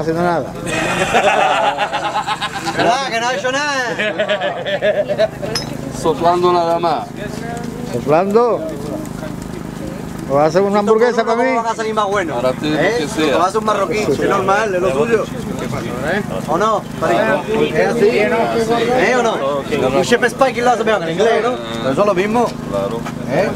haciendo nada. ¿Verdad? Que no ha hecho nada. Soplando nada más. Soplando. ¿O vas a hacer una hamburguesa para mí? ¿Cómo van a salir más buenos? Ahora te digo ¿Eh? que sea. va a hacer un marroquí, es normal, es lo tuyo. ¿O no? ¿Es así? ¿Eh o no? Un chef Spike lo hace mejor que en inglés, ¿no? Ah. Eso es lo mismo. Claro. ¿Eh?